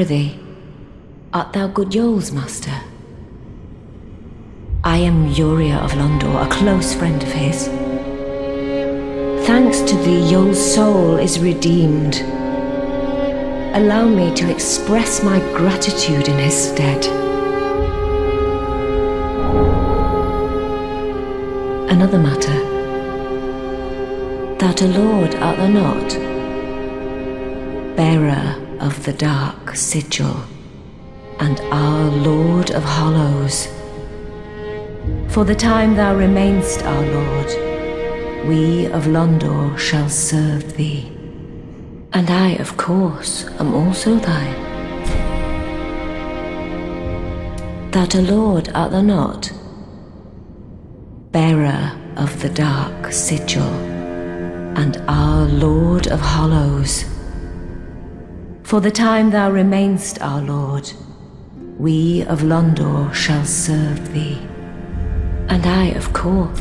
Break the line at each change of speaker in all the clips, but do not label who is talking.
Prithee, art thou good Yoel's master? I am Yuria of Londor, a close friend of his. Thanks to thee, Yoel's soul is redeemed. Allow me to express my gratitude in his stead. Another matter. That a lord art thou not? Bearer of the dark sigil, and our Lord of Hollows. For the time thou remainst our Lord, we of Londor shall serve thee. And I, of course, am also thine. That a lord art thou not? Bearer of the dark sigil, and our Lord of Hollows. For the time thou remainst our Lord, we of Londor shall serve thee. And I, of course.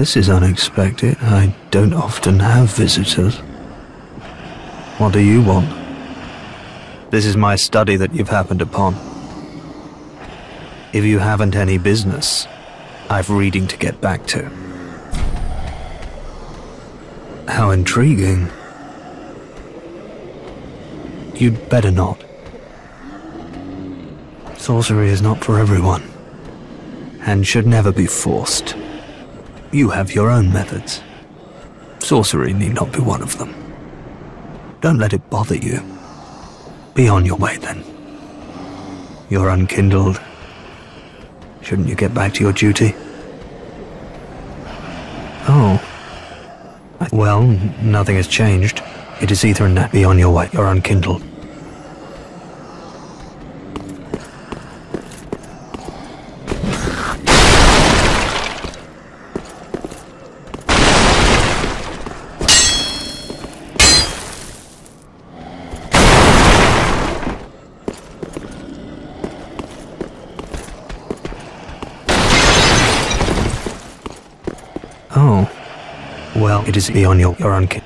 This is unexpected. I don't often have visitors. What do you want? This is my study that you've happened upon. If you haven't any business, I've reading to get back to. How intriguing. You'd better not. Sorcery is not for everyone, and should never be forced. You have your own methods. Sorcery need not be one of them. Don't let it bother you. Be on your way then. You're unkindled. Shouldn't you get back to your duty? Oh. Well, nothing has changed. It is either and be on your way. You're unkindled. Oh. Well, it is beyond your, your own ki-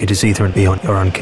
It is either beyond your own